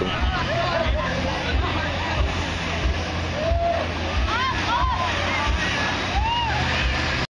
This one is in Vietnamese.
chúng